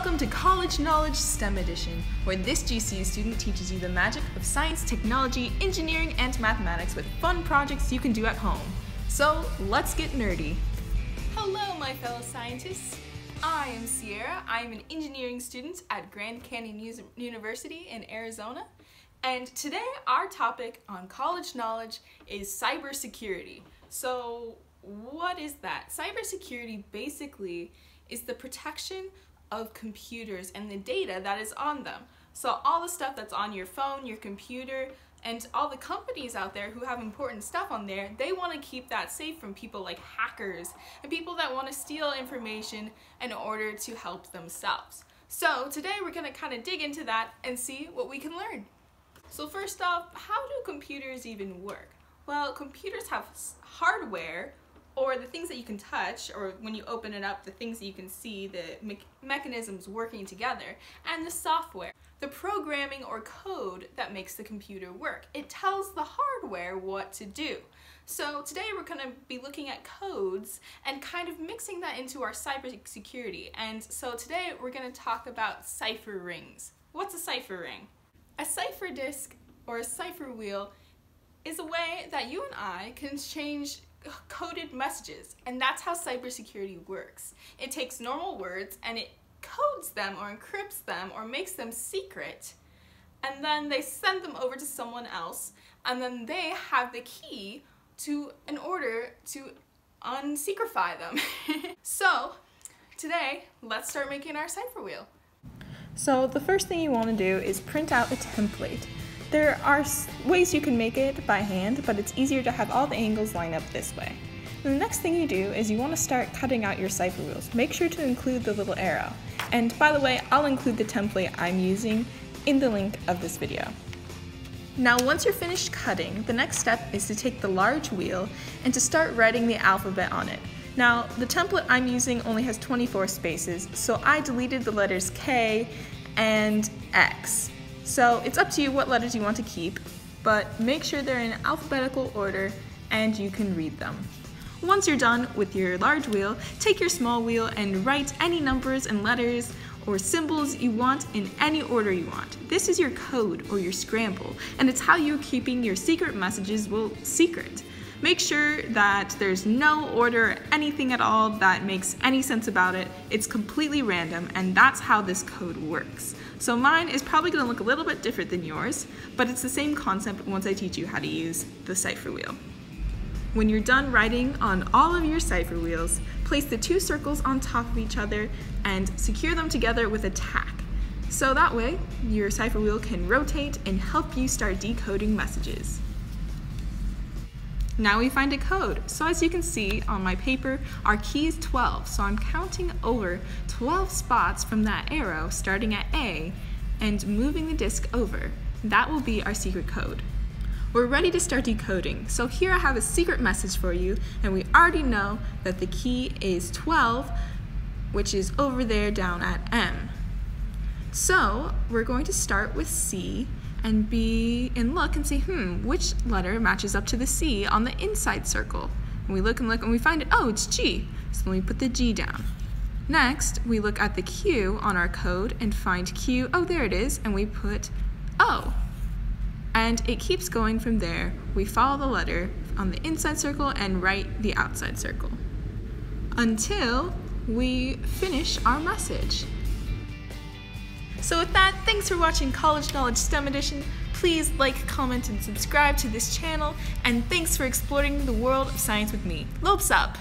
Welcome to College Knowledge STEM Edition, where this GCU student teaches you the magic of science, technology, engineering, and mathematics with fun projects you can do at home. So let's get nerdy. Hello, my fellow scientists. I am Sierra. I am an engineering student at Grand Canyon University in Arizona. And today, our topic on college knowledge is cybersecurity. So, what is that? Cybersecurity basically is the protection of computers and the data that is on them. So all the stuff that's on your phone, your computer, and all the companies out there who have important stuff on there, they want to keep that safe from people like hackers and people that want to steal information in order to help themselves. So today we're going to kind of dig into that and see what we can learn. So first off, how do computers even work? Well, computers have hardware or the things that you can touch, or when you open it up, the things that you can see, the me mechanisms working together, and the software, the programming or code that makes the computer work. It tells the hardware what to do. So today we're going to be looking at codes and kind of mixing that into our cybersecurity. And so today we're going to talk about cipher rings. What's a cipher ring? A cipher disk or a cipher wheel is a way that you and I can change coded messages, and that's how cybersecurity works. It takes normal words and it codes them or encrypts them or makes them secret, and then they send them over to someone else, and then they have the key to in order to unsecretify them. so today, let's start making our cipher wheel. So the first thing you want to do is print out a template. There are ways you can make it by hand, but it's easier to have all the angles line up this way. The next thing you do is you want to start cutting out your cipher wheels. Make sure to include the little arrow. And by the way, I'll include the template I'm using in the link of this video. Now once you're finished cutting, the next step is to take the large wheel and to start writing the alphabet on it. Now the template I'm using only has 24 spaces, so I deleted the letters K and X. So it's up to you what letters you want to keep, but make sure they're in alphabetical order and you can read them. Once you're done with your large wheel, take your small wheel and write any numbers and letters or symbols you want in any order you want. This is your code or your scramble, and it's how you're keeping your secret messages well secret. Make sure that there's no order, or anything at all that makes any sense about it. It's completely random, and that's how this code works. So mine is probably gonna look a little bit different than yours, but it's the same concept once I teach you how to use the cipher wheel. When you're done writing on all of your cipher wheels, place the two circles on top of each other and secure them together with a tack. So that way, your cipher wheel can rotate and help you start decoding messages. Now we find a code. So as you can see on my paper, our key is 12. So I'm counting over 12 spots from that arrow starting at A and moving the disk over. That will be our secret code. We're ready to start decoding. So here I have a secret message for you and we already know that the key is 12 which is over there down at M. So we're going to start with C and be and look and see, hmm, which letter matches up to the C on the inside circle. And we look and look and we find it, oh, it's G. So then we put the G down. Next, we look at the Q on our code and find Q, oh, there it is, and we put O. And it keeps going from there. We follow the letter on the inside circle and write the outside circle until we finish our message. So with that, thanks for watching College Knowledge STEM Edition. Please like, comment, and subscribe to this channel, and thanks for exploring the world of science with me. Lopes up!